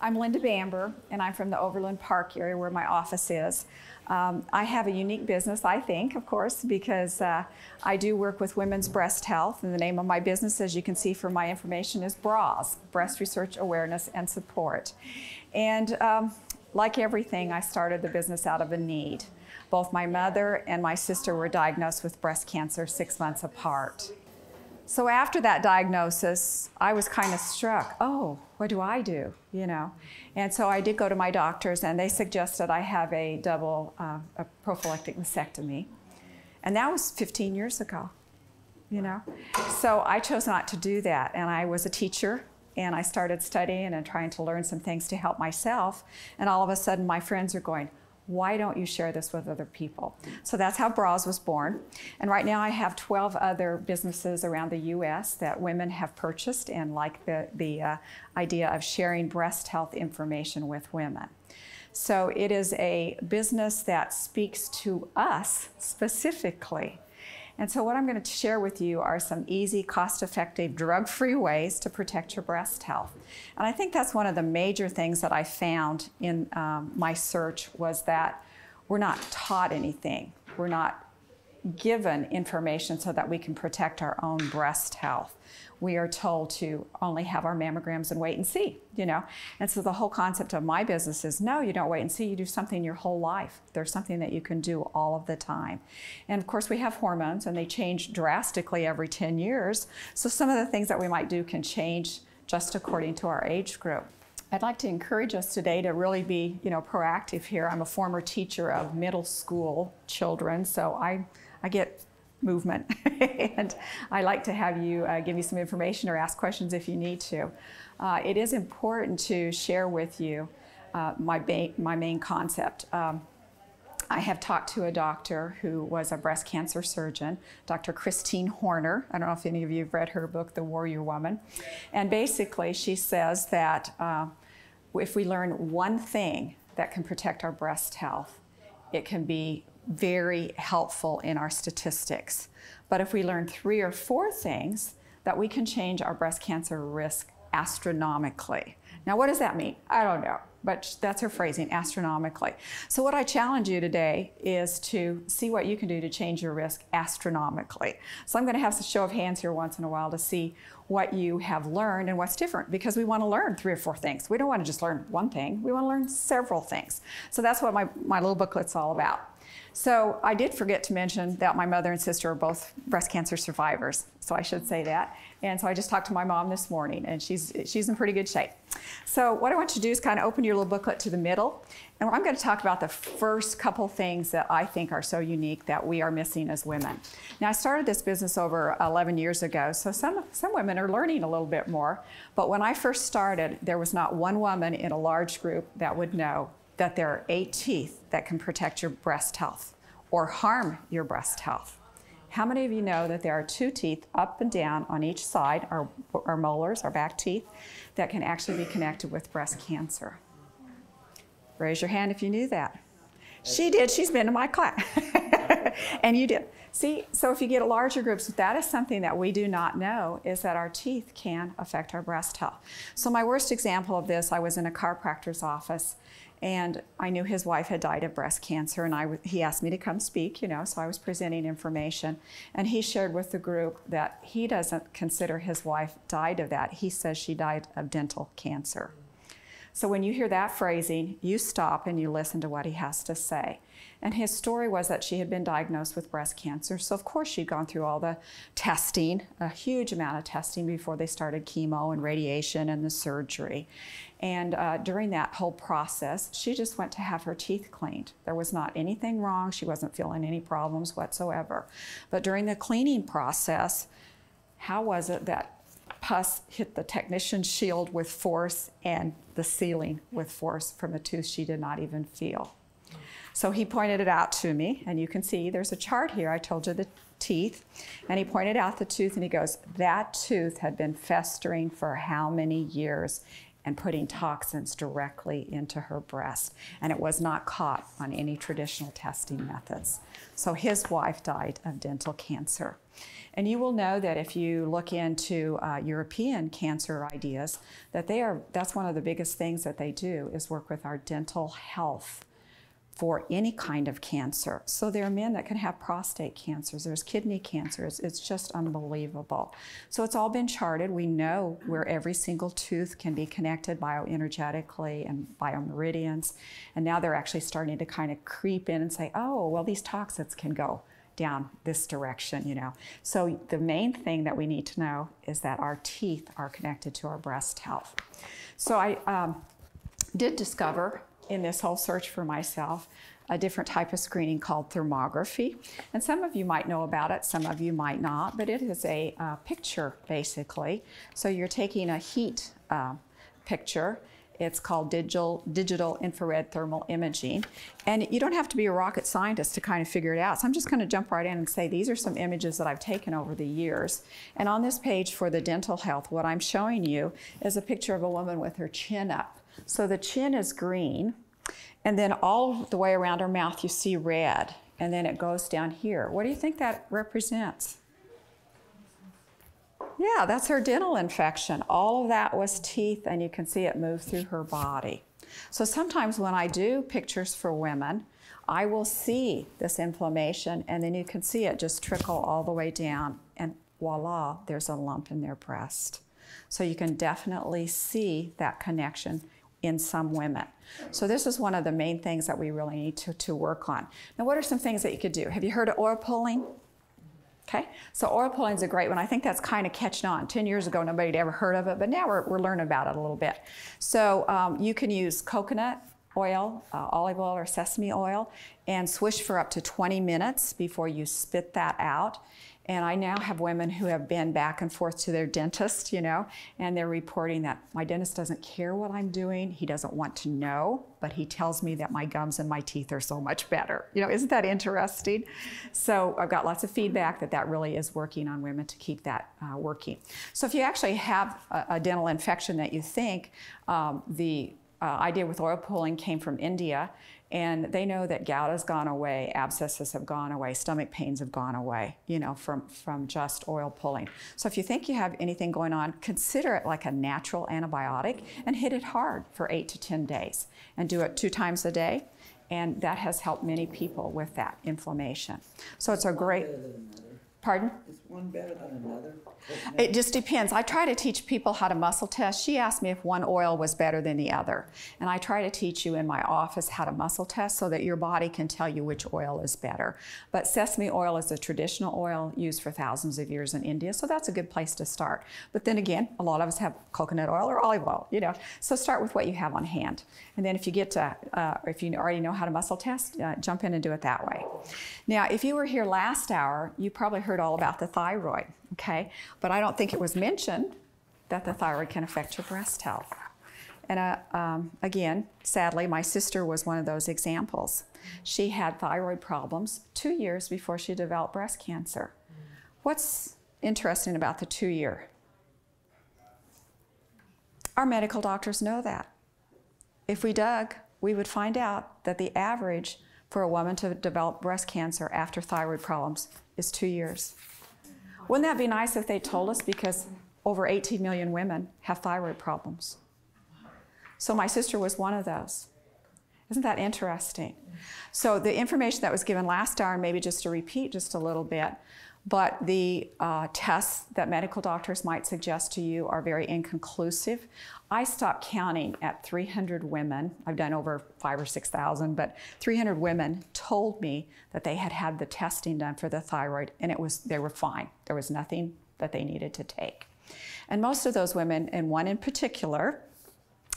I'm Linda Bamber, and I'm from the Overland Park area where my office is. Um, I have a unique business, I think, of course, because uh, I do work with women's breast health, and the name of my business, as you can see from my information, is BRAS, Breast Research Awareness and Support. And um, like everything, I started the business out of a need. Both my mother and my sister were diagnosed with breast cancer six months apart. So after that diagnosis, I was kind of struck. Oh, what do I do? You know, and so I did go to my doctors, and they suggested I have a double uh, a prophylactic mastectomy, and that was 15 years ago. You know, so I chose not to do that, and I was a teacher. And I started studying and trying to learn some things to help myself. And all of a sudden, my friends are going, why don't you share this with other people? So that's how Bras was born. And right now I have 12 other businesses around the US that women have purchased and like the, the uh, idea of sharing breast health information with women. So it is a business that speaks to us specifically and so what I'm going to share with you are some easy, cost-effective, drug-free ways to protect your breast health. And I think that's one of the major things that I found in um, my search was that we're not taught anything. We're not given information so that we can protect our own breast health. We are told to only have our mammograms and wait and see, you know. And so the whole concept of my business is no, you don't wait and see, you do something your whole life. There's something that you can do all of the time. And of course, we have hormones and they change drastically every 10 years. So some of the things that we might do can change just according to our age group. I'd like to encourage us today to really be, you know, proactive here. I'm a former teacher of middle school children, so I I get movement. and I like to have you uh, give me some information or ask questions if you need to. Uh, it is important to share with you uh, my, my main concept. Um, I have talked to a doctor who was a breast cancer surgeon, Dr. Christine Horner. I don't know if any of you have read her book, The Warrior Woman. And basically, she says that uh, if we learn one thing that can protect our breast health, it can be very helpful in our statistics. But if we learn three or four things, that we can change our breast cancer risk astronomically. Now, what does that mean? I don't know, but that's her phrasing, astronomically. So, what I challenge you today is to see what you can do to change your risk astronomically. So, I'm going to have a show of hands here once in a while to see what you have learned and what's different because we want to learn three or four things. We don't want to just learn one thing, we want to learn several things. So, that's what my, my little booklet's all about. So I did forget to mention that my mother and sister are both breast cancer survivors. So I should say that. And so I just talked to my mom this morning, and she's she's in pretty good shape. So what I want you to do is kind of open your little booklet to the middle, and I'm going to talk about the first couple things that I think are so unique that we are missing as women. Now I started this business over 11 years ago, so some some women are learning a little bit more. But when I first started, there was not one woman in a large group that would know that there are eight teeth that can protect your breast health or harm your breast health. How many of you know that there are two teeth up and down on each side, our, our molars, our back teeth, that can actually be connected with breast cancer? Raise your hand if you knew that. She did. She's been to my class. and you did. See, so if you get larger groups, that is something that we do not know is that our teeth can affect our breast health. So my worst example of this, I was in a chiropractor's office and I knew his wife had died of breast cancer, and I, he asked me to come speak, you know, so I was presenting information. And he shared with the group that he doesn't consider his wife died of that. He says she died of dental cancer. So when you hear that phrasing, you stop and you listen to what he has to say. And his story was that she had been diagnosed with breast cancer. So, of course, she'd gone through all the testing, a huge amount of testing before they started chemo and radiation and the surgery. And uh, during that whole process, she just went to have her teeth cleaned. There was not anything wrong. She wasn't feeling any problems whatsoever. But during the cleaning process, how was it that pus hit the technician's shield with force and the ceiling with force from a tooth she did not even feel? So he pointed it out to me, and you can see there's a chart here. I told you the teeth. And he pointed out the tooth and he goes, That tooth had been festering for how many years? and putting toxins directly into her breast. And it was not caught on any traditional testing methods. So his wife died of dental cancer. And you will know that if you look into uh, European cancer ideas, that they are, that's one of the biggest things that they do is work with our dental health for any kind of cancer. So there are men that can have prostate cancers, there's kidney cancers. It's just unbelievable. So it's all been charted. We know where every single tooth can be connected bioenergetically and biomeridians. And now they're actually starting to kind of creep in and say, oh, well, these toxins can go down this direction, you know. So the main thing that we need to know is that our teeth are connected to our breast health. So I um, did discover in this whole search for myself a different type of screening called thermography. And some of you might know about it, some of you might not, but it is a uh, picture basically. So you're taking a heat uh, picture. It's called digital, digital infrared thermal imaging. And you don't have to be a rocket scientist to kind of figure it out. So I'm just going to jump right in and say these are some images that I've taken over the years. And on this page for the dental health, what I'm showing you is a picture of a woman with her chin up. So the chin is green, and then all the way around her mouth you see red, and then it goes down here. What do you think that represents? Yeah, that's her dental infection. All of that was teeth, and you can see it move through her body. So sometimes when I do pictures for women, I will see this inflammation, and then you can see it just trickle all the way down, and voila, there's a lump in their breast. So you can definitely see that connection in some women. So this is one of the main things that we really need to, to work on. Now, what are some things that you could do? Have you heard of oil pulling? Okay, so oil pulling is a great one. I think that's kind of catching on. 10 years ago, nobody had ever heard of it, but now we're, we're learning about it a little bit. So um, you can use coconut oil, uh, olive oil, or sesame oil, and swish for up to 20 minutes before you spit that out. And I now have women who have been back and forth to their dentist, you know, and they're reporting that my dentist doesn't care what I'm doing. He doesn't want to know, but he tells me that my gums and my teeth are so much better. You know, isn't that interesting? So I've got lots of feedback that that really is working on women to keep that uh, working. So if you actually have a, a dental infection that you think um, the uh, idea with oil pulling came from India, and they know that gout has gone away, abscesses have gone away, stomach pains have gone away, you know, from, from just oil pulling. So if you think you have anything going on, consider it like a natural antibiotic and hit it hard for eight to 10 days and do it two times a day. And that has helped many people with that inflammation. So it's a great. Pardon? Is one better than another? It just depends. I try to teach people how to muscle test. She asked me if one oil was better than the other. And I try to teach you in my office how to muscle test so that your body can tell you which oil is better. But sesame oil is a traditional oil used for thousands of years in India, so that's a good place to start. But then again, a lot of us have coconut oil or olive oil, you know. So start with what you have on hand. And then if you get to, uh, if you already know how to muscle test, uh, jump in and do it that way. Now, if you were here last hour, you probably heard all about the thyroid, okay? But I don't think it was mentioned that the thyroid can affect your breast health. And uh, um, again, sadly, my sister was one of those examples. She had thyroid problems two years before she developed breast cancer. What's interesting about the two year? Our medical doctors know that. If we dug, we would find out that the average for a woman to develop breast cancer after thyroid problems is two years. Wouldn't that be nice if they told us because over 18 million women have thyroid problems? So my sister was one of those. Isn't that interesting? So the information that was given last hour, maybe just to repeat just a little bit, but the uh, tests that medical doctors might suggest to you are very inconclusive. I stopped counting at 300 women. I've done over five or 6,000, but 300 women told me that they had had the testing done for the thyroid and it was, they were fine. There was nothing that they needed to take. And most of those women, and one in particular,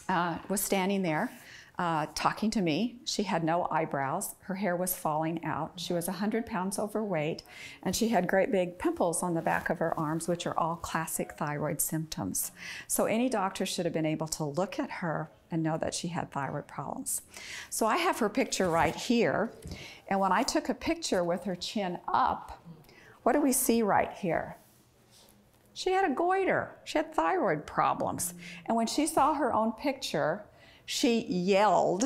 uh, was standing there uh, talking to me. She had no eyebrows. Her hair was falling out. She was 100 pounds overweight, and she had great big pimples on the back of her arms, which are all classic thyroid symptoms. So any doctor should have been able to look at her and know that she had thyroid problems. So I have her picture right here, and when I took a picture with her chin up, what do we see right here? She had a goiter. She had thyroid problems. And when she saw her own picture, she yelled,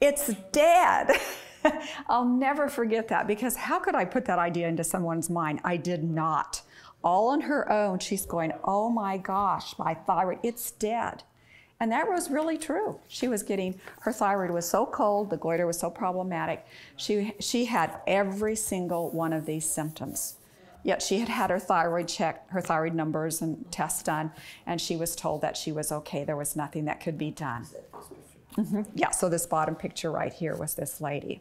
It's dead. I'll never forget that because how could I put that idea into someone's mind? I did not. All on her own, she's going, Oh my gosh, my thyroid, it's dead. And that was really true. She was getting, her thyroid was so cold, the goiter was so problematic. She, she had every single one of these symptoms. Yet she had had her thyroid checked, her thyroid numbers and tests done, and she was told that she was okay. There was nothing that could be done. Mm-hmm. Yeah, so this bottom picture right here was this lady.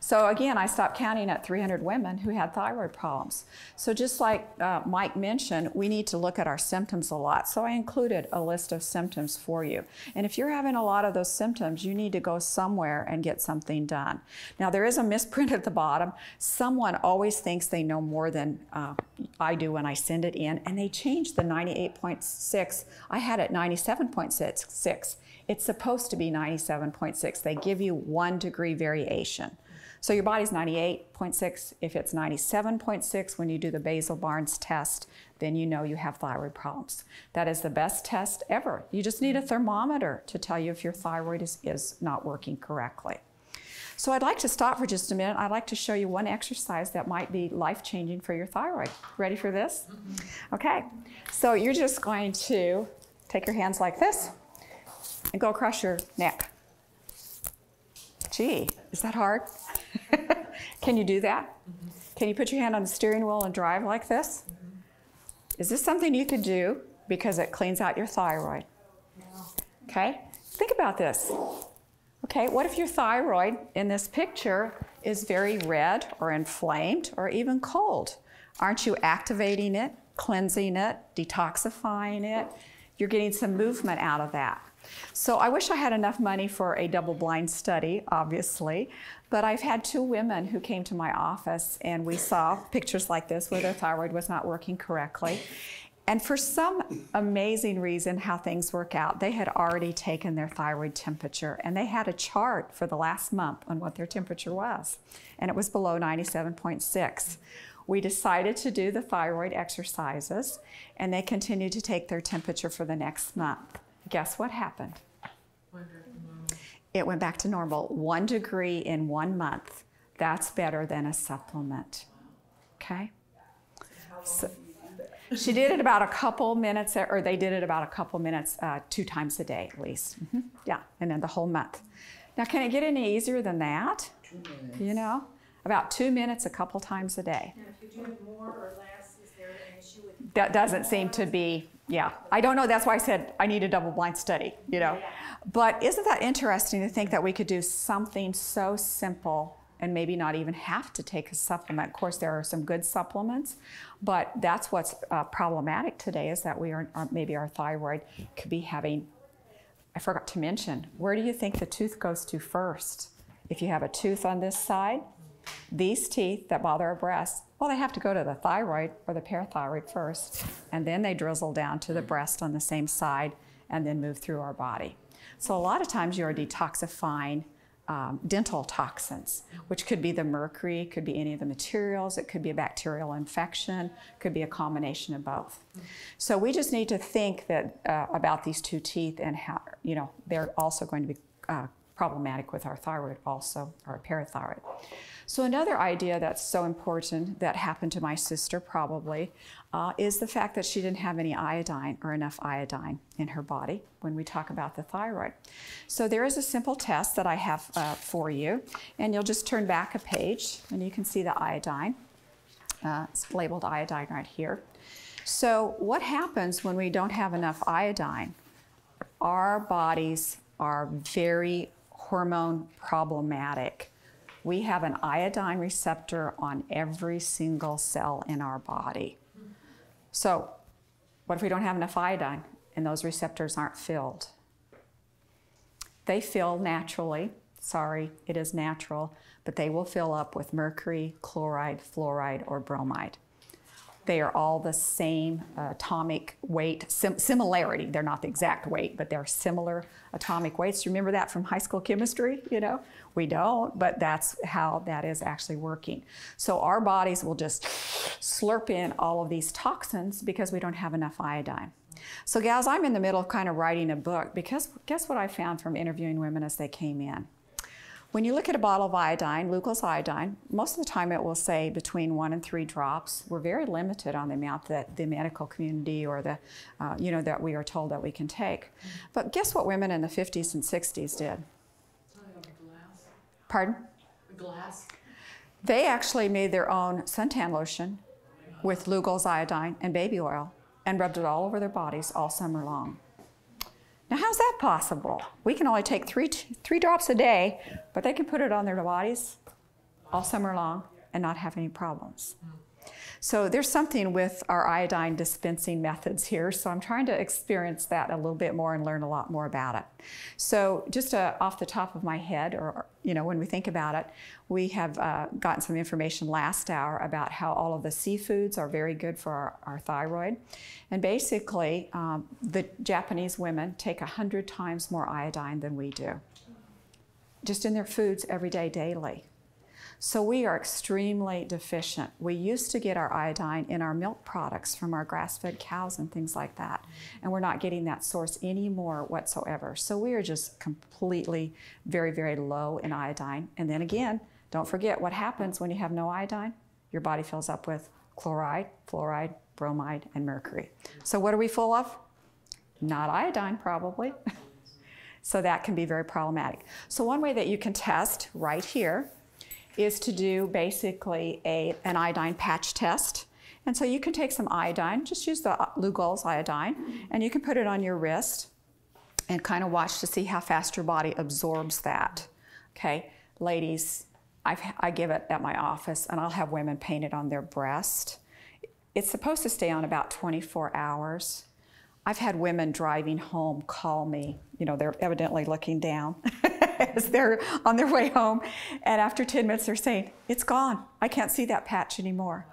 So again, I stopped counting at 300 women who had thyroid problems. So just like uh, Mike mentioned, we need to look at our symptoms a lot. So I included a list of symptoms for you. And if you're having a lot of those symptoms, you need to go somewhere and get something done. Now there is a misprint at the bottom. Someone always thinks they know more than uh, I do when I send it in, and they changed the 98.6. I had it 97.6. It's supposed to be 97.6. They give you one degree variation. So your body's 98.6. If it's 97.6 when you do the basal Barnes test, then you know you have thyroid problems. That is the best test ever. You just need a thermometer to tell you if your thyroid is, is not working correctly. So I'd like to stop for just a minute. I'd like to show you one exercise that might be life-changing for your thyroid. Ready for this? Mm-hmm. Okay. So you're just going to take your hands like this and go across your neck. Gee, is that hard? Can you do that? Mm-hmm. Can you put your hand on the steering wheel and drive like this? Mm-hmm. Is this something you could do because it cleans out your thyroid? Okay, think about this. Okay, what if your thyroid in this picture is very red or inflamed or even cold? Aren't you activating it, cleansing it, detoxifying it? You're getting some movement out of that. So I wish I had enough money for a double blind study, obviously, but I've had two women who came to my office and we saw pictures like this where their thyroid was not working correctly. And for some amazing reason, how things work out, they had already taken their thyroid temperature and they had a chart for the last month on what their temperature was. And it was below 97.6. We decided to do the thyroid exercises and they continued to take their temperature for the next month. Guess what happened? It went back to normal. One degree in one month. That's better than a supplement. Okay? So, she did it about a couple minutes, or they did it about a couple minutes, uh, two times a day at least. Mm-hmm. Yeah, and then the whole month. Now, can it get any easier than that? You know, about two minutes a couple times a day. And if you do it more or less, is there an issue with? That doesn't seem to be yeah, I don't know. That's why I said I need a double blind study, you know. But isn't that interesting to think that we could do something so simple and maybe not even have to take a supplement? Of course, there are some good supplements, but that's what's uh, problematic today is that we are, uh, maybe our thyroid could be having. I forgot to mention, where do you think the tooth goes to first? If you have a tooth on this side, these teeth that bother our breasts, well, they have to go to the thyroid or the parathyroid first, and then they drizzle down to the breast on the same side and then move through our body. So a lot of times you are detoxifying um, dental toxins, which could be the mercury, could be any of the materials, it could be a bacterial infection, could be a combination of both. So we just need to think that uh, about these two teeth and how you know they're also going to be uh, problematic with our thyroid also, our parathyroid. So another idea that's so important that happened to my sister probably uh, is the fact that she didn't have any iodine or enough iodine in her body when we talk about the thyroid. So there is a simple test that I have uh, for you, and you'll just turn back a page and you can see the iodine. Uh, it's labeled iodine right here. So what happens when we don't have enough iodine? Our bodies are very hormone problematic we have an iodine receptor on every single cell in our body. So, what if we don't have enough iodine and those receptors aren't filled? They fill naturally. Sorry, it is natural, but they will fill up with mercury, chloride, fluoride, or bromide. They are all the same atomic weight, sim- similarity. They're not the exact weight, but they're similar atomic weights. Remember that from high school chemistry? You know, we don't, but that's how that is actually working. So our bodies will just slurp in all of these toxins because we don't have enough iodine. So, gals, I'm in the middle of kind of writing a book because guess what I found from interviewing women as they came in? When you look at a bottle of iodine, Lugol's iodine, most of the time it will say between one and three drops. We're very limited on the amount that the medical community or the, uh, you know, that we are told that we can take. But guess what women in the 50s and 60s did? Pardon? glass. They actually made their own suntan lotion with Lugol's iodine and baby oil and rubbed it all over their bodies all summer long. Now, how's that possible? We can only take three, three drops a day, but they can put it on their bodies all summer long and not have any problems. So there's something with our iodine dispensing methods here. So I'm trying to experience that a little bit more and learn a lot more about it. So just uh, off the top of my head, or you know, when we think about it, we have uh, gotten some information last hour about how all of the seafoods are very good for our, our thyroid, and basically, um, the Japanese women take hundred times more iodine than we do, just in their foods every day, daily. So we are extremely deficient. We used to get our iodine in our milk products from our grass fed cows and things like that. And we're not getting that source anymore whatsoever. So we are just completely very, very low in iodine. And then again, don't forget what happens when you have no iodine. Your body fills up with chloride, fluoride, bromide, and mercury. So what are we full of? Not iodine, probably. so that can be very problematic. So one way that you can test right here is to do basically a, an iodine patch test. And so you can take some iodine, just use the uh, Lugol's iodine, and you can put it on your wrist and kind of watch to see how fast your body absorbs that. Okay, ladies, I've, i give it at my office and I'll have women paint it on their breast. It's supposed to stay on about 24 hours. I've had women driving home call me, you know, they're evidently looking down. as they're on their way home. And after 10 minutes, they're saying, It's gone. I can't see that patch anymore.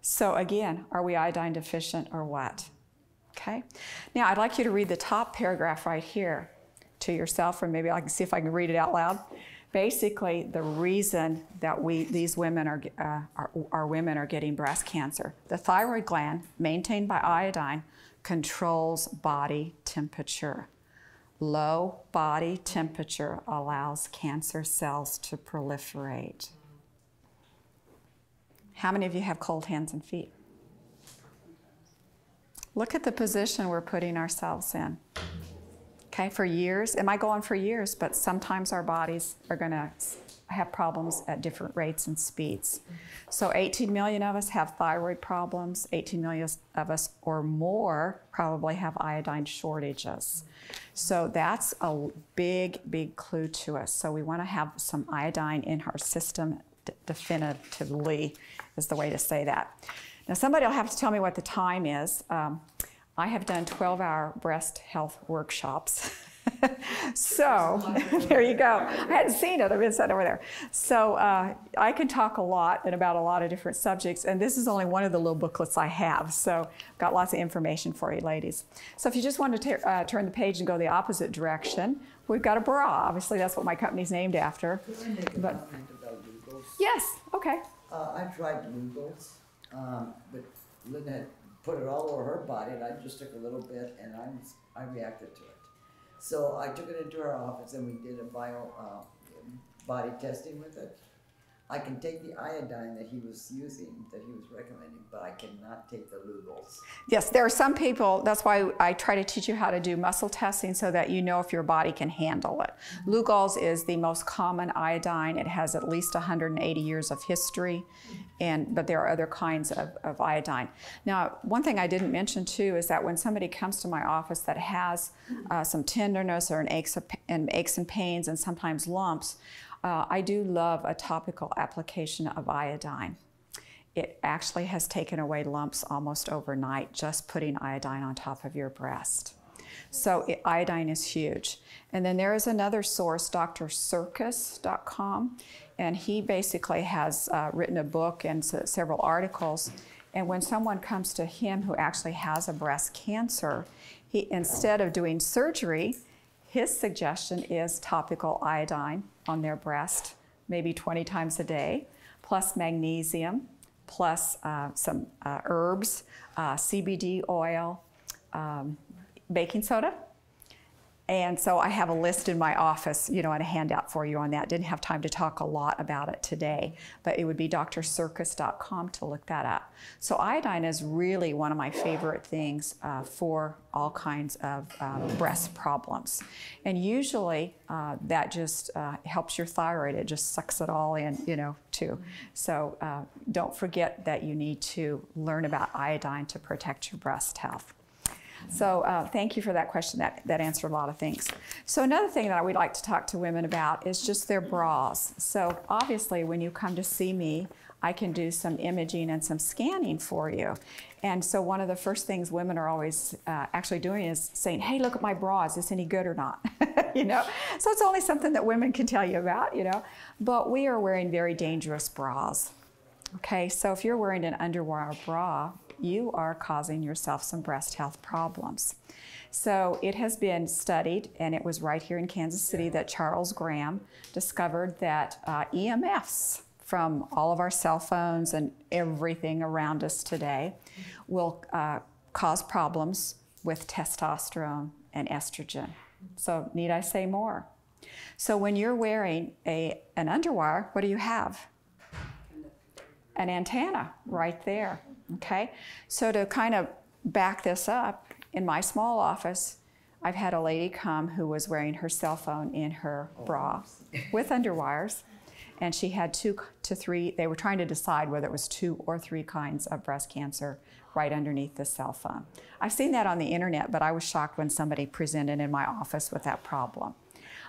So, again, are we iodine deficient or what? Okay. Now, I'd like you to read the top paragraph right here to yourself, or maybe I can see if I can read it out loud. Basically, the reason that we these women are, uh, our, our women are getting breast cancer, the thyroid gland, maintained by iodine, controls body temperature. Low body temperature allows cancer cells to proliferate. How many of you have cold hands and feet? Look at the position we're putting ourselves in. Okay, for years, it might go on for years, but sometimes our bodies are going to have problems at different rates and speeds. So 18 million of us have thyroid problems, 18 million of us or more probably have iodine shortages. So that's a big, big clue to us. So we want to have some iodine in our system definitively is the way to say that. Now somebody will have to tell me what the time is. Um, I have done 12 hour breast health workshops. so there you go. I hadn't seen it. I've been sitting over there. So uh, I can talk a lot and about a lot of different subjects, and this is only one of the little booklets I have. So I've got lots of information for you, ladies. So if you just want to uh, turn the page and go the opposite direction, we've got a bra. Obviously, that's what my company's named after. Can I make a But- comment about Lugol's? Yes. Okay. Uh, I tried Lugol's, um, but Lynette put it all over her body, and I just took a little bit, and I'm, I reacted to it. So I took it into our office, and we did a bio, uh, body testing with it. I can take the iodine that he was using, that he was recommending, but I cannot take the Lugol's. Yes, there are some people, that's why I try to teach you how to do muscle testing so that you know if your body can handle it. Mm-hmm. Lugol's is the most common iodine. It has at least 180 years of history, mm-hmm. and but there are other kinds of, of iodine. Now, one thing I didn't mention too is that when somebody comes to my office that has mm-hmm. uh, some tenderness or an aches, of, and aches and pains and sometimes lumps, uh, I do love a topical application of iodine. It actually has taken away lumps almost overnight just putting iodine on top of your breast. So it, iodine is huge. And then there is another source, drsircus.com, and he basically has uh, written a book and several articles. And when someone comes to him who actually has a breast cancer, he, instead of doing surgery, his suggestion is topical iodine on their breast, maybe 20 times a day, plus magnesium, plus uh, some uh, herbs, uh, CBD oil, um, baking soda. And so I have a list in my office, you know, and a handout for you on that. Didn't have time to talk a lot about it today, but it would be drsircus.com to look that up. So iodine is really one of my favorite things uh, for all kinds of uh, breast problems. And usually uh, that just uh, helps your thyroid. It just sucks it all in, you know, too. So uh, don't forget that you need to learn about iodine to protect your breast health. So uh, thank you for that question. That, that answered a lot of things. So another thing that we'd like to talk to women about is just their bras. So obviously when you come to see me, I can do some imaging and some scanning for you. And so one of the first things women are always uh, actually doing is saying, hey, look at my bra. Is this any good or not? you know? So it's only something that women can tell you about, you know? But we are wearing very dangerous bras. Okay, so if you're wearing an underwire bra, you are causing yourself some breast health problems. So it has been studied, and it was right here in Kansas City that Charles Graham discovered that uh, EMFs from all of our cell phones and everything around us today will uh, cause problems with testosterone and estrogen. So, need I say more? So, when you're wearing a, an underwire, what do you have? An antenna right there. Okay? So, to kind of back this up, in my small office, I've had a lady come who was wearing her cell phone in her bra with underwires, and she had two to three, they were trying to decide whether it was two or three kinds of breast cancer right underneath the cell phone. I've seen that on the internet, but I was shocked when somebody presented in my office with that problem.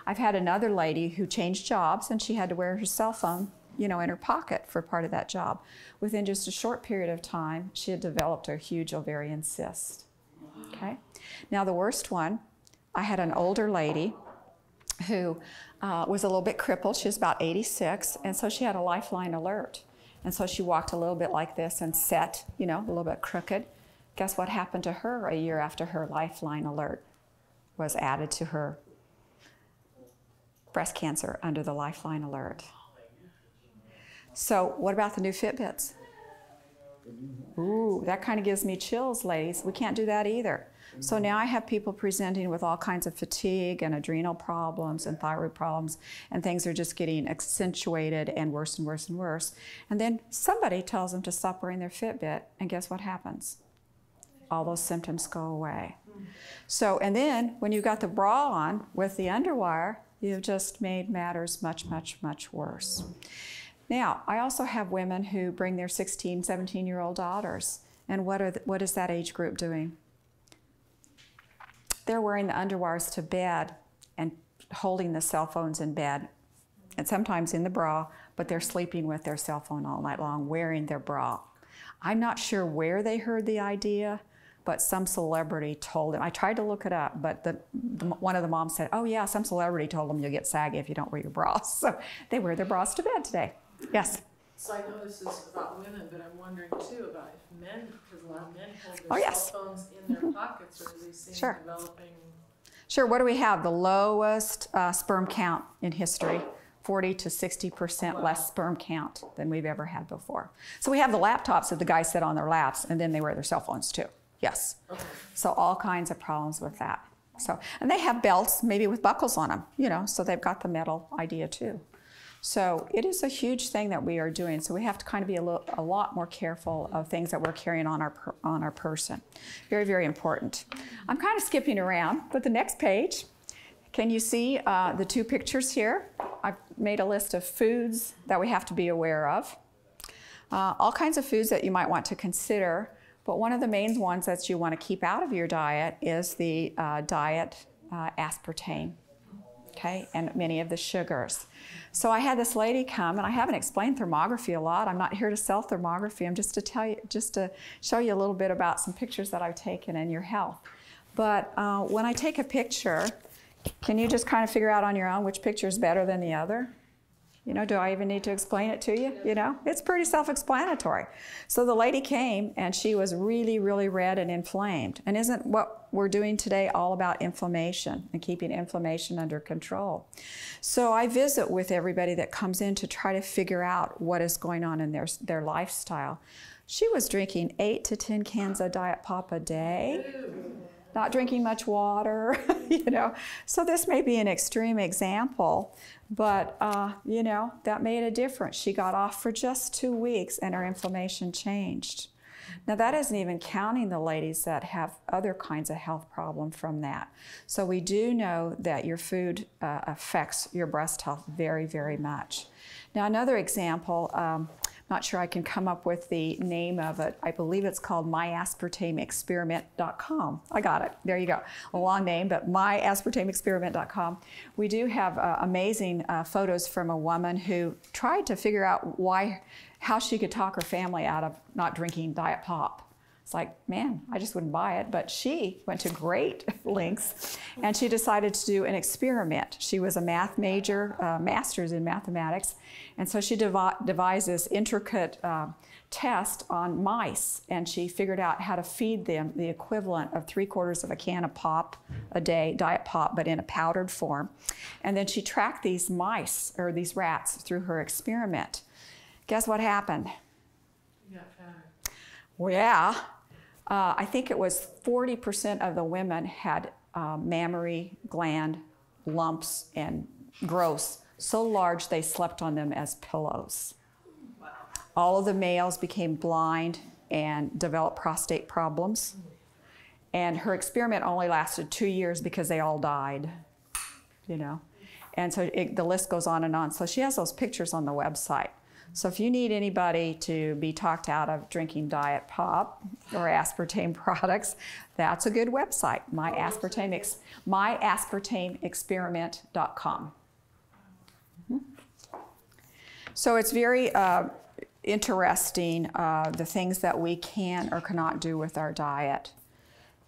I've had another lady who changed jobs and she had to wear her cell phone you know, in her pocket for part of that job. Within just a short period of time, she had developed a huge ovarian cyst. Okay? Now, the worst one, I had an older lady who uh, was a little bit crippled. She was about 86, and so she had a lifeline alert. And so she walked a little bit like this and set, you know, a little bit crooked. Guess what happened to her a year after her lifeline alert was added to her breast cancer under the lifeline alert? So, what about the new Fitbits? Ooh, that kind of gives me chills, ladies. We can't do that either. So now I have people presenting with all kinds of fatigue and adrenal problems and thyroid problems, and things are just getting accentuated and worse and worse and worse. And then somebody tells them to stop wearing their Fitbit, and guess what happens? All those symptoms go away. So, and then when you've got the bra on with the underwire, you've just made matters much, much, much worse. Now, I also have women who bring their 16, 17 year old daughters. And what, are the, what is that age group doing? They're wearing the underwires to bed and holding the cell phones in bed, and sometimes in the bra, but they're sleeping with their cell phone all night long, wearing their bra. I'm not sure where they heard the idea, but some celebrity told them. I tried to look it up, but the, the, one of the moms said, "Oh yeah, some celebrity told them you'll get saggy if you don't wear your bras." So they wear their bras to bed today. Yes. So I know this is about women, but I'm wondering too about if men, because a lot of men hold Oh, their yes. cell phones in their pockets, or do they see Sure. developing? Sure. What do we have? The lowest uh, sperm count in history. 40 to 60% less sperm count than we've ever had before. So we have the laptops that the guys sit on their laps and then they wear their cell phones too. Yes. Okay. So all kinds of problems with that. So and they have belts maybe with buckles on them, you know, so they've got the metal idea too. So it is a huge thing that we are doing. So we have to kind of be a, little, a lot more careful of things that we're carrying on our per, on our person. Very very important. I'm kind of skipping around, but the next page. Can you see uh, the two pictures here? I've made a list of foods that we have to be aware of. Uh, all kinds of foods that you might want to consider, but one of the main ones that you want to keep out of your diet is the uh, diet uh, aspartame, okay, and many of the sugars. So I had this lady come, and I haven't explained thermography a lot. I'm not here to sell thermography. I'm just to tell you, just to show you a little bit about some pictures that I've taken and your health. But uh, when I take a picture, can you just kind of figure out on your own which picture is better than the other? You know, do I even need to explain it to you? You know, it's pretty self explanatory. So the lady came and she was really, really red and inflamed. And isn't what we're doing today all about inflammation and keeping inflammation under control? So I visit with everybody that comes in to try to figure out what is going on in their, their lifestyle. She was drinking eight to 10 cans of Diet Pop a day not drinking much water, you know. So this may be an extreme example, but uh, you know that made a difference. She got off for just two weeks, and her inflammation changed. Now that isn't even counting the ladies that have other kinds of health problem from that. So we do know that your food uh, affects your breast health very, very much. Now another example. Um, not sure I can come up with the name of it. I believe it's called myaspartameexperiment.com. I got it. There you go. A long name, but myaspartameexperiment.com. We do have uh, amazing uh, photos from a woman who tried to figure out why, how she could talk her family out of not drinking diet pop. It's like, man, I just wouldn't buy it. But she went to great lengths and she decided to do an experiment. She was a math major, uh, master's in mathematics, and so she devi- devised this intricate uh, test on mice and she figured out how to feed them the equivalent of three quarters of a can of pop a day, diet pop, but in a powdered form. And then she tracked these mice or these rats through her experiment. Guess what happened? You got fatter. Well, yeah. Uh, I think it was 40% of the women had uh, mammary gland lumps and growths so large they slept on them as pillows. All of the males became blind and developed prostate problems. And her experiment only lasted two years because they all died, you know. And so it, the list goes on and on. So she has those pictures on the website. So if you need anybody to be talked out of drinking diet pop or aspartame products, that's a good website. My aspartame ex- myaspartameexperiment.com. Mhm. So it's very uh, interesting uh, the things that we can or cannot do with our diet.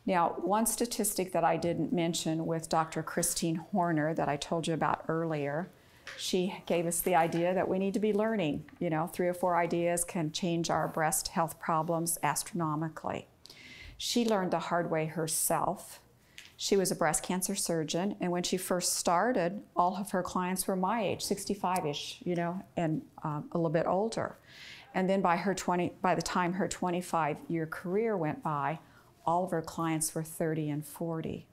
Now, one statistic that I didn't mention with Dr. Christine Horner that I told you about earlier, she gave us the idea that we need to be learning. You know, three or four ideas can change our breast health problems astronomically. She learned the hard way herself. She was a breast cancer surgeon, and when she first started, all of her clients were my age, 65 ish, you know, and um, a little bit older. And then by, her 20, by the time her 25 year career went by, all of her clients were 30 and 40.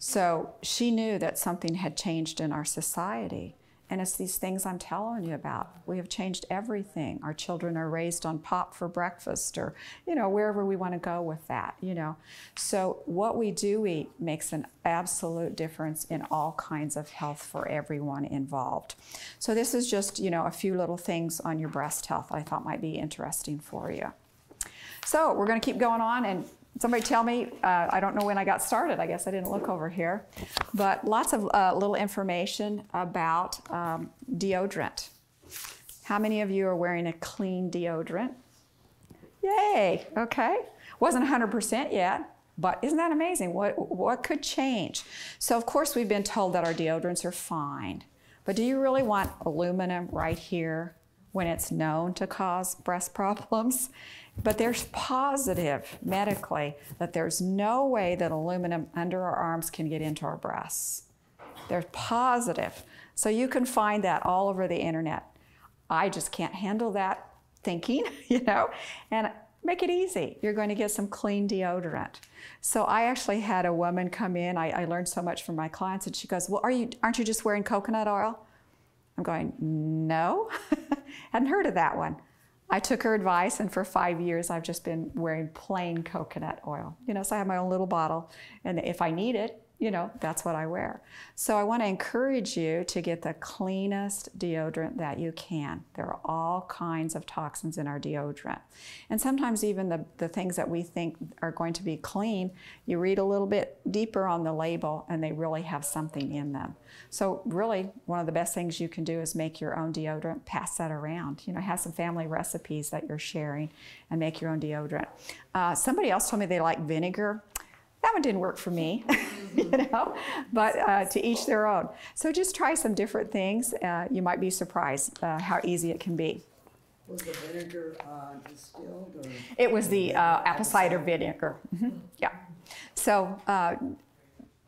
So she knew that something had changed in our society. And it's these things I'm telling you about. We have changed everything. Our children are raised on pop for breakfast or, you know, wherever we want to go with that, you know. So what we do eat makes an absolute difference in all kinds of health for everyone involved. So this is just, you know, a few little things on your breast health I thought might be interesting for you. So we're going to keep going on and somebody tell me, uh, I don't know when I got started. I guess I didn't look over here. But lots of uh, little information about um, deodorant. How many of you are wearing a clean deodorant? Yay, okay. Wasn't 100% yet, but isn't that amazing? What, what could change? So, of course, we've been told that our deodorants are fine. But do you really want aluminum right here when it's known to cause breast problems? But there's positive medically that there's no way that aluminum under our arms can get into our breasts. There's positive. So you can find that all over the internet. I just can't handle that thinking, you know, and make it easy. You're going to get some clean deodorant. So I actually had a woman come in. I, I learned so much from my clients, and she goes, "Well, are you? Aren't you just wearing coconut oil?" I'm going, "No, hadn't heard of that one." I took her advice, and for five years, I've just been wearing plain coconut oil. You know, so I have my own little bottle, and if I need it, you know, that's what I wear. So I want to encourage you to get the cleanest deodorant that you can. There are all kinds of toxins in our deodorant. And sometimes even the, the things that we think are going to be clean, you read a little bit deeper on the label and they really have something in them. So really, one of the best things you can do is make your own deodorant, pass that around. You know, have some family recipes that you're sharing and make your own deodorant. Uh, somebody else told me they like vinegar. That one didn't work for me, you know, but uh, to each their own. So just try some different things. Uh, you might be surprised uh, how easy it can be. Was the vinegar uh, distilled or? It was the uh, apple cider vinegar. Mhm, Yeah. So uh,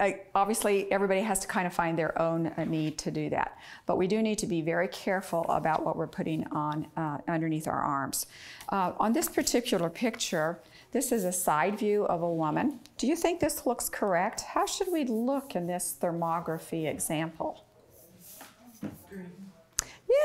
I- obviously, everybody has to kind of find their own uh, need to do that. But we do need to be very careful about what we're putting on uh, underneath our arms. Uh, on this particular picture, this is a side view of a woman. Do you think this looks correct? How should we look in this thermography example?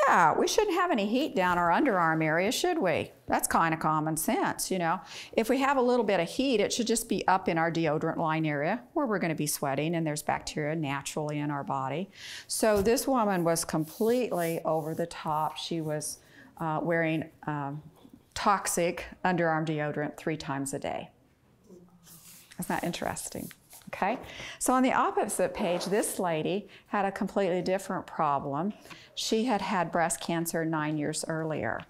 Yeah, we shouldn't have any heat down our underarm area, should we? That's kind of common sense, you know. If we have a little bit of heat, it should just be up in our deodorant line area where we're going to be sweating and there's bacteria naturally in our body. So this woman was completely over the top. She was uh, wearing um, toxic underarm deodorant three times a day. Isn't that interesting? Okay, so on the opposite page, this lady had a completely different problem. She had had breast cancer nine years earlier.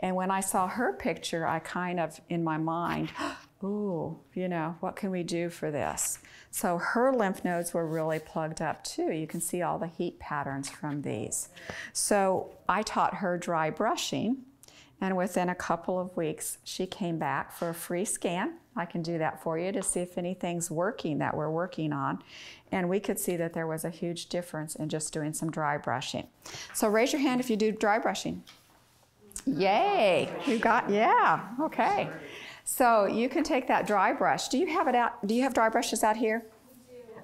And when I saw her picture, I kind of, in my mind, ooh, you know, what can we do for this? So her lymph nodes were really plugged up too. You can see all the heat patterns from these. So I taught her dry brushing. And within a couple of weeks, she came back for a free scan. I can do that for you to see if anything's working that we're working on. And we could see that there was a huge difference in just doing some dry brushing. So raise your hand if you do dry brushing. Yay! You got, yeah, okay. So you can take that dry brush. Do you have it out? Do you have dry brushes out here?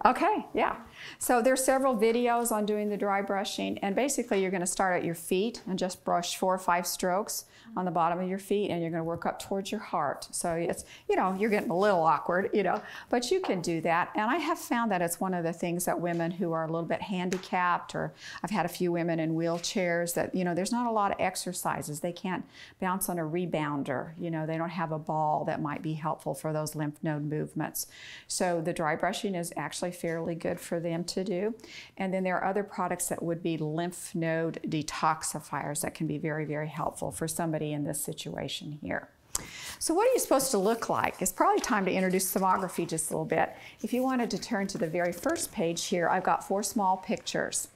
Okay, yeah. So there's several videos on doing the dry brushing, and basically you're going to start at your feet and just brush four or five strokes on the bottom of your feet, and you're going to work up towards your heart. So it's, you know, you're getting a little awkward, you know, but you can do that. And I have found that it's one of the things that women who are a little bit handicapped, or I've had a few women in wheelchairs that, you know, there's not a lot of exercises. They can't bounce on a rebounder, you know, they don't have a ball that might be helpful for those lymph node movements. So the dry brushing is actually fairly good for them to do. And then there are other products that would be lymph node detoxifiers that can be very, very helpful for somebody in this situation here. So what are you supposed to look like? It's probably time to introduce thermography just a little bit. If you wanted to turn to the very first page here, I've got four small pictures.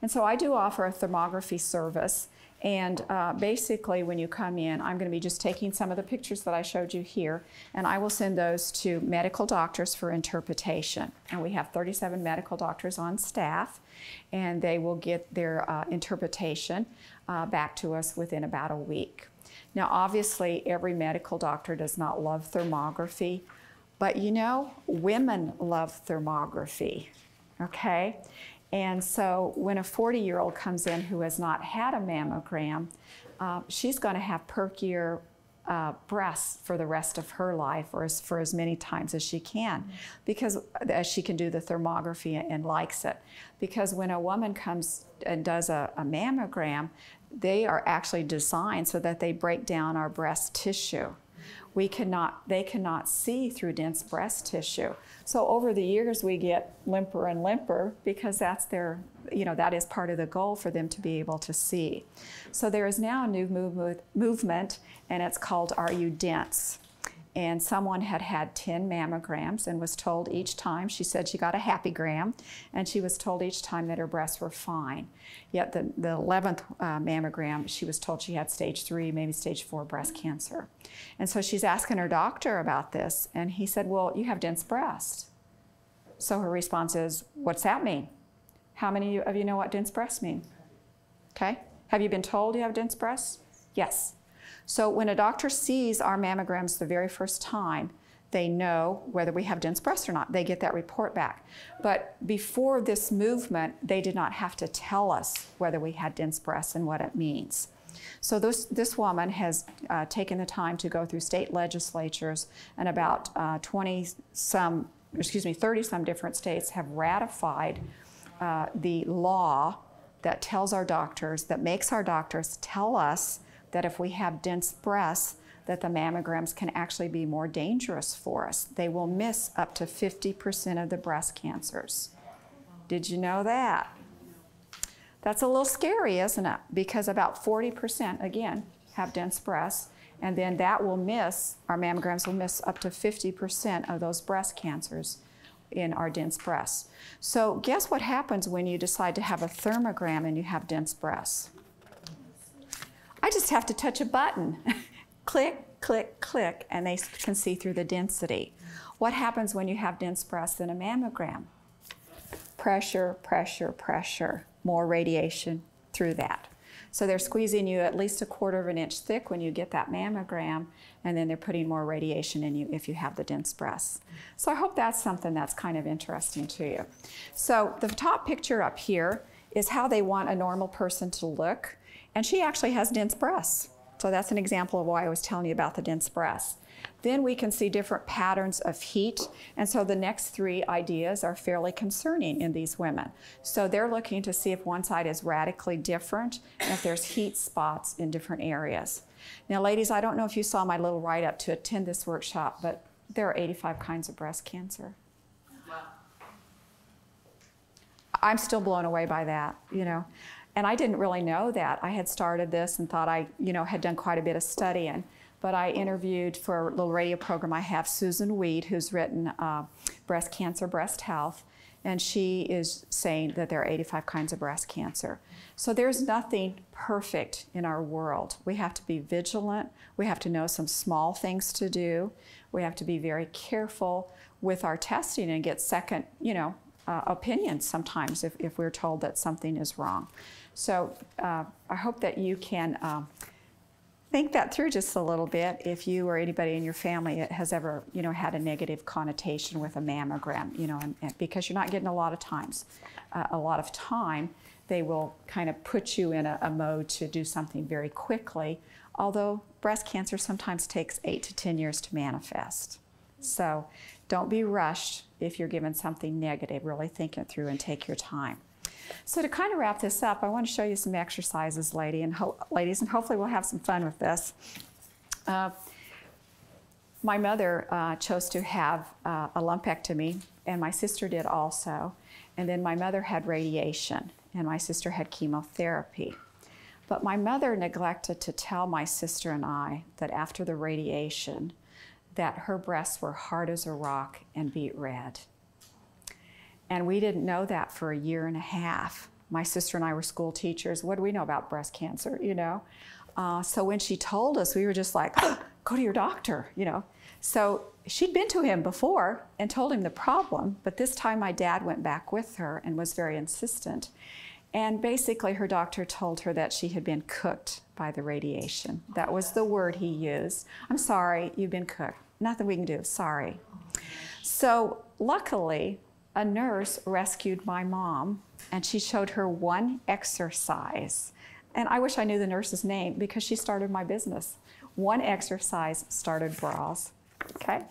And so I do offer a thermography service. And uh, basically, when you come in, I'm going to be just taking some of the pictures that I showed you here, and I will send those to medical doctors for interpretation. And we have 37 medical doctors on staff, and they will get their uh, interpretation uh, back to us within about a week. Now, obviously, every medical doctor does not love thermography, but you know, women love thermography, okay? And so when a 40 year old comes in who has not had a mammogram, uh, she's going to have perkier uh, breasts for the rest of her life or as, for as many times as she can because as she can do the thermography and likes it. Because when a woman comes and does a, a mammogram, they are actually designed so that they break down our breast tissue we cannot, they cannot see through dense breast tissue. So over the years, we get limper and limper because that's their, you know, that is part of the goal for them to be able to see. So there is now a new move, movement, and it's called Are You Dense? And someone had had 10 mammograms and was told each time, she said she got a happy gram, and she was told each time that her breasts were fine. Yet the, the 11th uh, mammogram, she was told she had stage three, maybe stage four breast cancer. And so she's asking her doctor about this, and he said, Well, you have dense breast. So her response is, What's that mean? How many of you know what dense breasts mean? Okay. Have you been told you have dense breasts? Yes. So when a doctor sees our mammograms the very first time, they know whether we have dense breasts or not. They get that report back. But before this movement, they did not have to tell us whether we had dense breasts and what it means. So this, this woman has uh, taken the time to go through state legislatures, and about uh, 20 some, excuse me, 30 some different states have ratified uh, the law that tells our doctors, that makes our doctors tell us that if we have dense breasts, that the mammograms can actually be more dangerous for us. They will miss up to 50% of the breast cancers. Did you know that? That's a little scary, isn't it? Because about 40%, again, have dense breasts, And then that will miss, our mammograms will miss up to 50% of those breast cancers in our dense breasts. So, guess what happens when you decide to have a thermogram and you have dense breasts? I just have to touch a button. click, click, click, and they can see through the density. What happens when you have dense breasts in a mammogram? Pressure, pressure, pressure, more radiation through that. So they're squeezing you at least a quarter of an inch thick when you get that mammogram, and then they're putting more radiation in you if you have the dense breasts. So I hope that's something that's kind of interesting to you. So the top picture up here is how they want a normal person to look, and she actually has dense breasts. So that's an example of why I was telling you about the dense breasts. Then we can see different patterns of heat. And so the next three ideas are fairly concerning in these women. So they're looking to see if one side is radically different and if there's heat spots in different areas. Now, ladies, I don't know if you saw my little write up to attend this workshop, but there are 85 kinds of breast cancer. Wow. I'm still blown away by that, you know. And I didn't really know that. I had started this and thought I, you know, had done quite a bit of studying but I interviewed for a little radio program I have Susun Weed, who's written uh, Breast Cancer, Breast Health, and she is saying that there are 85 kinds of breast cancer. So there's nothing perfect in our world. We have to be vigilant. We have to know some small things to do. We have to be very careful with our testing and get second, you know, uh, opinions sometimes if, if we're told that something is wrong. So uh, I hope that you can uh, think that through just a little bit if you or anybody in your family has ever you know had a negative connotation with a mammogram you know and, and because you're not getting a lot of times. Uh, a lot of time they will kind of put you in a, a, mode to do something very quickly although breast cancer sometimes takes eight to ten years to manifest. So don't be rushed if you're given something negative. Really think it through and take your time so to kind of wrap this up, I want to show you some exercises, lady and ladies, and hopefully we'll have some fun with this. Uh, my mother uh, chose to have uh, a lumpectomy, and my sister did also. And then my mother had radiation, and my sister had chemotherapy. But my mother neglected to tell my sister and I that after the radiation, that her breasts were hard as a rock and beet red. And we didn't know that for a year and a half. My sister and I were school teachers. What do we know about breast cancer, you know? Uh, so when she told us, we were just like, oh, go to your doctor, you know? So she'd been to him before and told him the problem, but this time my dad went back with her and was very insistent. And basically, her doctor told her that she had been cooked by the radiation. That was the word he used. I'm sorry, you've been cooked. Nothing we can do, sorry. So, luckily, a nurse rescued my mom and she showed her one exercise. And I wish I knew the nurse's name because she started my business. One exercise started bras. Okay?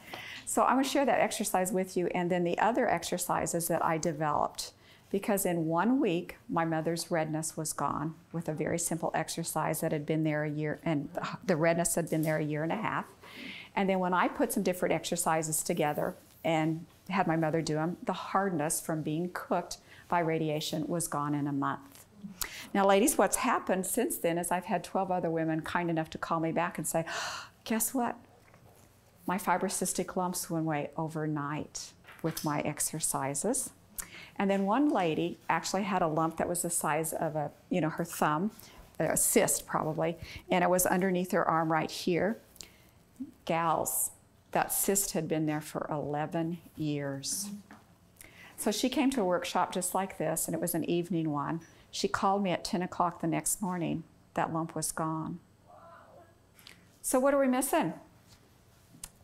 So I'm going to share that exercise with you and then the other exercises that I developed. Because in one week, my mother's redness was gone with a very simple exercise that had been there a year, and the redness had been there a year and a half. And then when I put some different exercises together and had my mother do them, the hardness from being cooked by radiation was gone in a month. Now, ladies, what's happened since then is I've had 12 other women kind enough to call me back and say, guess what? My fibrocystic lumps went away overnight with my exercises. And then one lady actually had a lump that was the size of a, you know, her thumb, a cyst probably, and it was underneath her arm right here. Gals, that cyst had been there for 11 years. So she came to a workshop just like this, and it was an evening one. She called me at 10 o'clock the next morning. That lump was gone. So, what are we missing?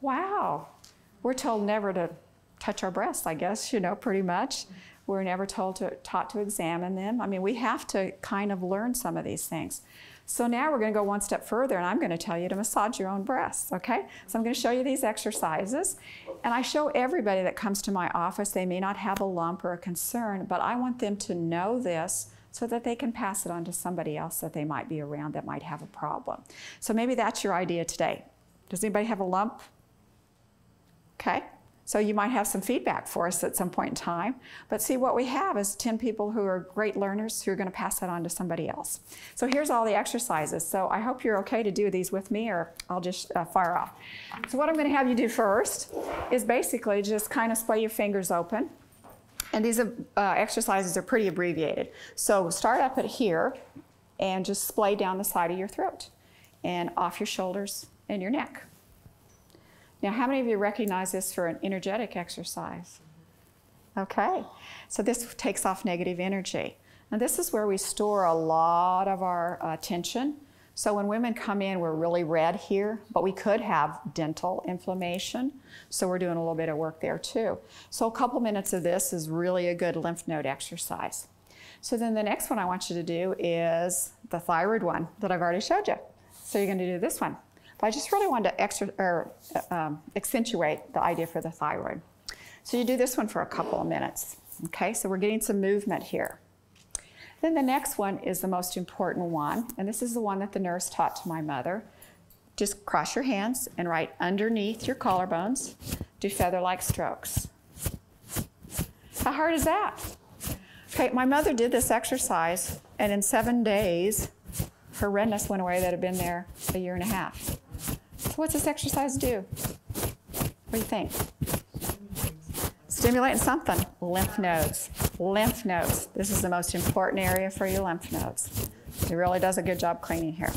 Wow. We're told never to touch our breasts, I guess, you know, pretty much. We're never told to, taught to examine them. I mean, we have to kind of learn some of these things. So now we're going to go one step further and I'm going to tell you to massage your own breasts, okay? So I'm going to show you these exercises. And I show everybody that comes to my office, they may not have a lump or a concern, but I want them to know this so that they can pass it on to somebody else that they might be around that might have a problem. So maybe that's your idea today. Does anybody have a lump? Okay. So you might have some feedback for us at some point in time. But see, what we have is 10 people who are great learners who are going to pass that on to somebody else. So here's all the exercises. So I hope you're okay to do these with me or I'll just uh, fire off. So what I'm going to have you do first is basically just kind of splay your fingers open. And these uh, exercises are pretty abbreviated. So start up at here and just splay down the side of your throat and off your shoulders and your neck. Now, how many of you recognize this for an energetic exercise? Okay, so this takes off negative energy. And this is where we store a lot of our uh, tension. So when women come in, we're really red here, but we could have dental inflammation. So we're doing a little bit of work there too. So a couple minutes of this is really a good lymph node exercise. So then the next one I want you to do is the thyroid one that I've already showed you. So you're going to do this one. But I just really wanted to extra, or, um, accentuate the idea for the thyroid. So you do this one for a couple of minutes. Okay, so we're getting some movement here. Then the next one is the most important one, and this is the one that the nurse taught to my mother. Just cross your hands and right underneath your collarbones, do feather-like strokes. How hard is that? Okay, my mother did this exercise, and in seven days, her redness went away that had been there a year and a half. So what's this exercise do? What do you think? Stimulating something. Lymph nodes. Lymph nodes. This is the most important area for your lymph nodes. It really does a good job cleaning here.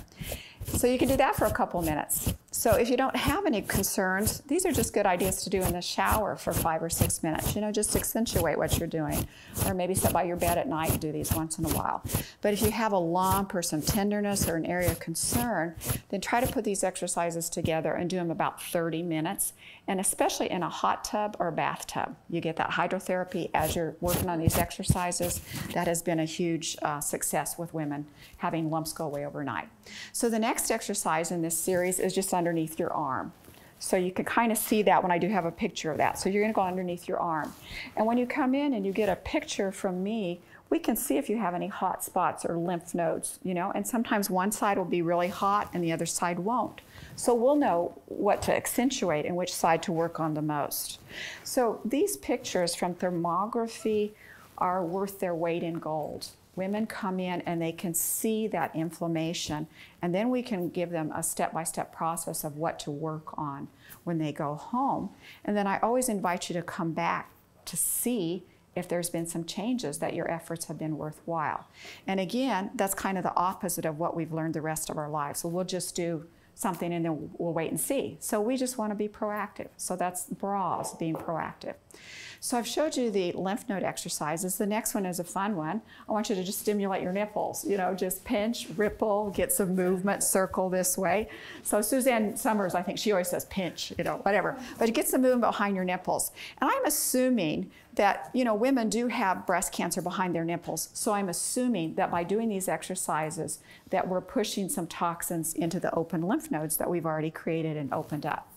So you can do that for a couple minutes. So if you don't have any concerns, these are just good ideas to do in the shower for five or six minutes. You know, just accentuate what you're doing. Or maybe sit by your bed at night and do these once in a while. But if you have a lump or some tenderness or an area of concern, then try to put these exercises together and do them about 30 minutes. And especially in a hot tub or bathtub. You get that hydrotherapy as you're working on these exercises. That has been a huge uh, success with women having lumps go away overnight. So the next exercise in this series is just underneath your arm. So you can kind of see that when I do have a picture of that. So you're going to go underneath your arm. And when you come in and you get a picture from me, we can see if you have any hot spots or lymph nodes, you know, and sometimes one side will be really hot and the other side won't. So we'll know what to accentuate and which side to work on the most. So these pictures from thermography are worth their weight in gold. Women come in and they can see that inflammation, and then we can give them a step by step process of what to work on when they go home. And then I always invite you to come back to see if there's been some changes that your efforts have been worthwhile. And again, that's kind of the opposite of what we've learned the rest of our lives. So we'll just do something and then we'll wait and see. So we just want to be proactive. So that's bras, being proactive. So I've showed you the lymph node exercises. The next one is a fun one. I want you to just stimulate your nipples. You know, just pinch, ripple, get some movement, circle this way. So Suzanne Somers, I think she always says pinch, you know, whatever. But get some movement behind your nipples. And I'm assuming that, you know, women do have breast cancer behind their nipples. So I'm assuming that by doing these exercises that we're pushing some toxins into the open lymph nodes that we've already created and opened up.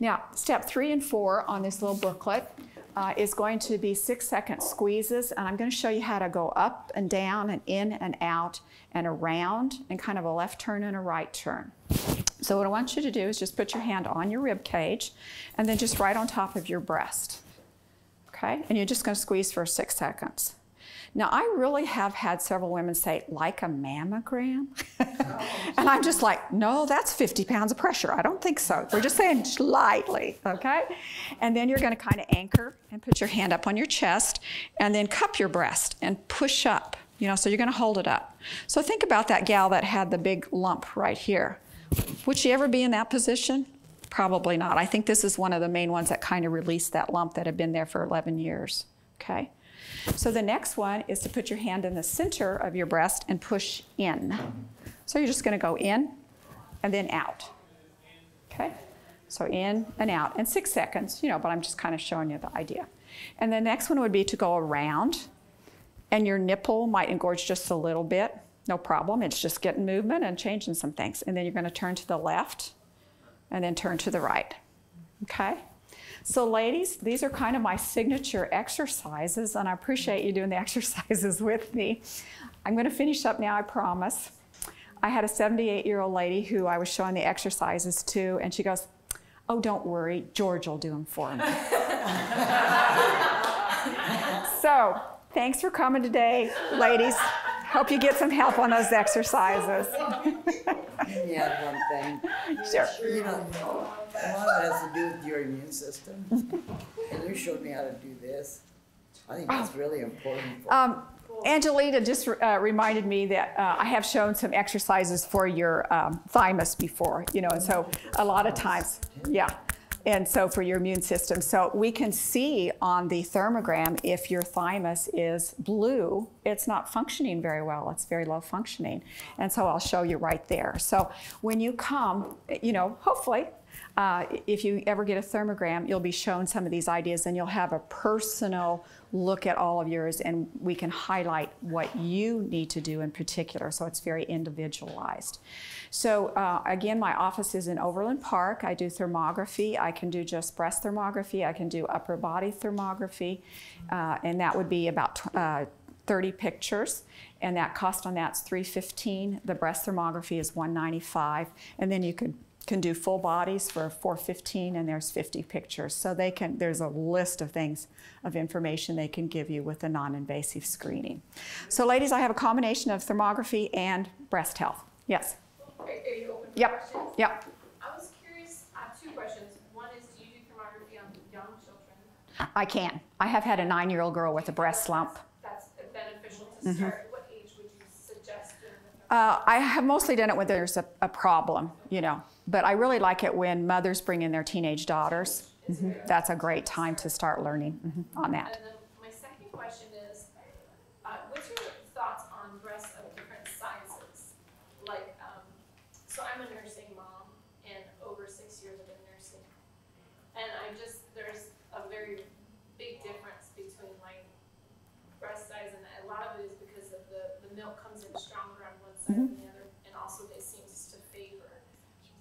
Now, step three and four on this little booklet uh, is going to be six second squeezes, and I'm going to show you how to go up and down and in and out and around and kind of a left turn and a right turn. So what I want you to do is just put your hand on your rib cage and then just right on top of your breast. Okay? And you're just going to squeeze for six seconds. Now, I really have had several women say, like a mammogram? Oh. and I'm just like, no, that's 50 pounds of pressure. I don't think so. We're just saying lightly, okay? And then you're going to kind of anchor and put your hand up on your chest and then cup your breast and push up, you know, so you're going to hold it up. So think about that gal that had the big lump right here. Would she ever be in that position? Probably not. I think this is one of the main ones that kind of released that lump that had been there for 11 years, okay? So the next one is to put your hand in the center of your breast and push in. So you're just going to go in and then out. Okay? So in and out in six seconds, you know, but I'm just kind of showing you the idea. And the next one would be to go around, and your nipple might engorge just a little bit. No problem. It's just getting movement and changing some things. And then you're going to turn to the left and then turn to the right. Okay? So, ladies, these are kind of my signature exercises, and I appreciate you doing the exercises with me. I'm going to finish up now, I promise. I had a 78 year old lady who I was showing the exercises to, and she goes, Oh, don't worry, George will do them for me. So, thanks for coming today, ladies. Hope you get some help on those exercises. Let me add one thing. Sure. You know, a lot has to do with your immune system. And you showed me how to do this. I think that's really important. for- Um, Angelita just uh, reminded me that uh, I have shown some exercises for your um, thymus before, you know, and so a lot of times, yeah. And so for your immune system. So we can see on the thermogram if your thymus is blue, it's not functioning very well. It's very low functioning. And so I'll show you right there. So when you come, you know, hopefully, uh, if you ever get a thermogram, you'll be shown some of these ideas and you'll have a personal look at all of yours and we can highlight what you need to do in particular. So it's very individualized. So uh, again, my office is in Overland Park. I do thermography. I can do just breast thermography. I can do upper body thermography. Uh, and that would be about uh, 30 pictures and that cost on that's 315 the breast thermography is 195 and then you could can do full bodies for 415 and there's 50 pictures. So they can there's a list of things of information they can give you with the non-invasive screening. So ladies i have a combination of thermography and breast health. Yes? Are, are you open yep. questions? yep. I was curious, I have two questions. One is, do you do thermography on young children? i can. I have had a nine-year-old girl with a breast lump. That's beneficial to start. What age would you suggest doing the Uh, I have mostly done it when there's a, a problem, you know, but I really like it when mothers bring in their teenage daughters. Mhm. That's a great time to start learning mhm, on that. And then my second question is, uh, what's your thoughts on breasts of different sizes? Like, um, so I'm a nursing mom and over six years I've been nursing. And I just, there's a very big difference between like breast size and a lot of it is because of the, the milk comes in stronger on one side than the other and also it seems to favor.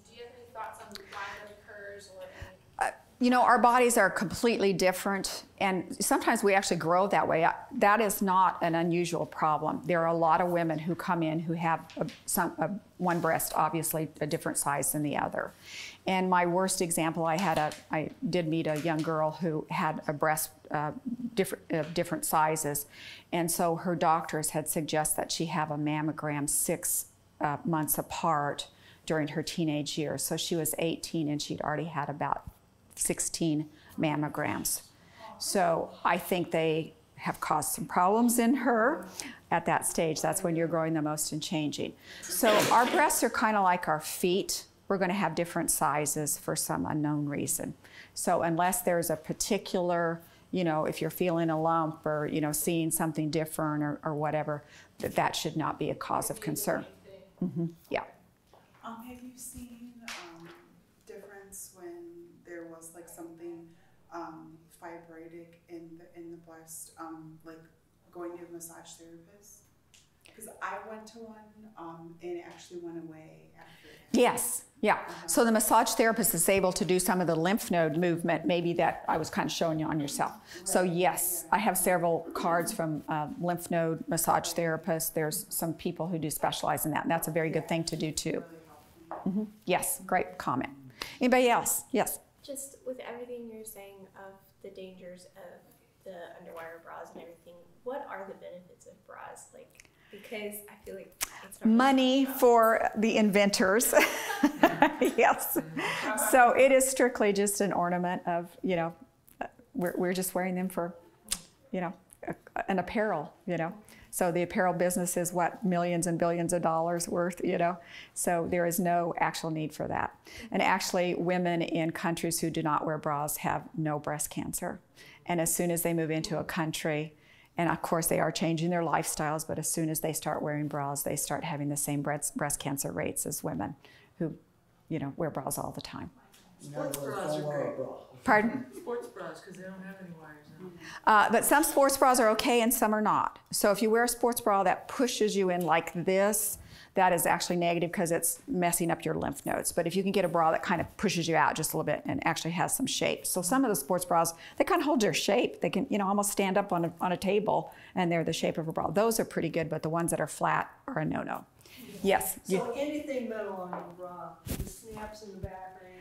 Do you have any thoughts on why that occurs or any? You know, our bodies are completely different, and sometimes we actually grow that way. Uh, That is not an unusual problem. There are a lot of women who come in who have a, some, a, one breast, obviously a different size than the other. And my worst example, I had a, I did meet a young girl who had a breast uh, different, of different sizes, and so her doctors had suggested that she have a mammogram six uh, months apart during her teenage years. So she was 18 and she'd already had about 16 mammograms. So I think they have caused some problems in her at that stage. That's when you're growing the most and changing. So our breasts are kind of like our feet. We're going to have different sizes for some unknown reason. So unless there's a particular, you know, if you're feeling a lump or, you know, seeing something different or, or whatever, that that should not be a cause of concern. hmm Yeah. Um, have you seen, um, difference when there was like something, um, fibrotic in the, in the breast, um, like going to a massage therapist? Cause I went to one, um, and it actually went away after. Yes, yeah. So the massage therapist is able to do some of the lymph node movement, maybe that I was kind of showing you on yourself. So yes, I have several cards from uh, lymph node massage therapists. There's some people who do specialize in that, and that's a very good thing to do too. Helped me. Yes, great comment. Anybody else? Yes. Just with everything you're saying of the dangers of the underwire bras and everything, what are the benefits of bras? Like, because I feel like really Money talked for the inventors. yes. So it is strictly just an ornament of, you know, we're, we're just wearing them for, you know, an apparel, you know. So the apparel business is what, millions and billions of dollars worth, you know. So there is no actual need for that. And actually, women in countries who do not wear bras have no breast cancer. And as soon as they move into a country, and of course, they are changing their lifestyles, but as soon as they start wearing bras, they start having the same breast, breast cancer rates as women who, you know, wear bras all the time. In other Sports words, bras don't are wear a great. bra. Pardon? Sports bras, because they don't have any wires now. Uh, but some sports bras are okay and some are not. So if you wear a sports bra that pushes you in like this, that is actually negative because it's messing up your lymph nodes. But if you can get a bra that kind of pushes you out just a little bit and actually has some shape. So some of the sports bras, they kind of hold their shape. They can, you know, almost stand up on a, on a table and they're the shape of a bra. Those are pretty good, but the ones that are flat are a no-no. Yes. you- So anything metal on your bra, the snaps in the back or anything, isn't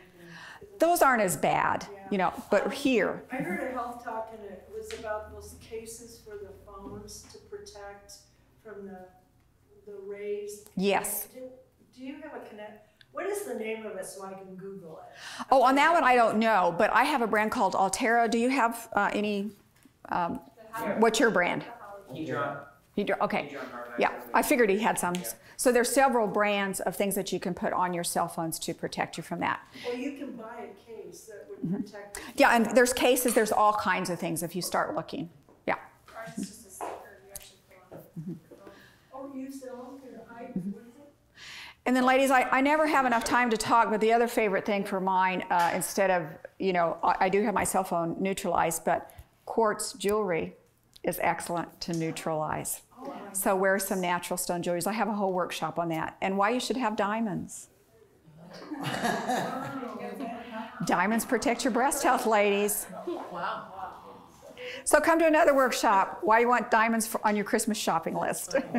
those aren't as bad, you know, but here, I heard a health talk and it was about those cases for the phones to protect from the, the rays. Yes. Do do you have a connect, what is the name of it so I can Google it? oh, on that one, I don't know, but I have a brand called Altera. Do you have uh, any, um, what's your brand? Hedron. You do, okay. Yeah, I figured he had some. So there's several brands of things that you can put on your cell phones to protect you from that. Well, you can buy a case that would protect. Yeah, and there's cases, there's all kinds of things if you start looking. Yeah. Ours is just a sticker you actually put on your phone. Oh, you sell them hide, Mm-hmm. what is it? And then, ladies, I, I never have enough time to talk, but the other favorite thing for mine, uh, instead of, you know, I, I do have my cell phone neutralized, but quartz jewelry is excellent to neutralize. So wear some natural stone jewelries. I have a whole workshop on that. And why you should have diamonds. diamonds protect your breast health, ladies. Wow. So come to another workshop. Why you want diamonds for, on your Christmas shopping list?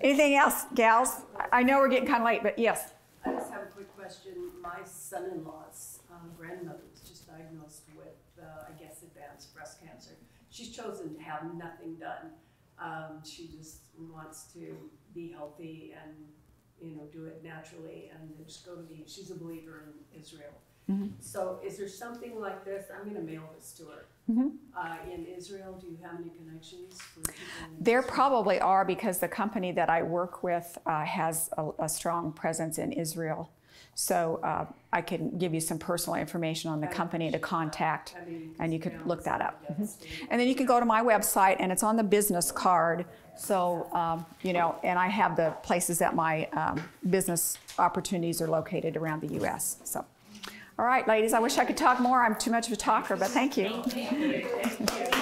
Anything else, gals? I I know we're getting kind of late, but yes. I just have a quick question. My son-in-law's um, grandmother was just diagnosed with, uh, I guess, advanced breast cancer. She's chosen to have nothing done. Um, she just wants to be healthy and, you know, do it naturally and then just go to the, she's a believer in Israel. So is there something like this? I'm gonna mail this to her. Uh, in Israel, do you have any connections? There Israel? probably are because the company that I work with uh, has a, a strong presence in Israel. So uh, I can give you some personal information on the company to contact. And you could look that up. Mhm. And then you can go to my website, and it's on the business card. So, um, you know, and I have the places that my um, business opportunities are located around the U.S. So, all right, ladies, I wish I could talk more. I'm too much of a talker, but. Thank you.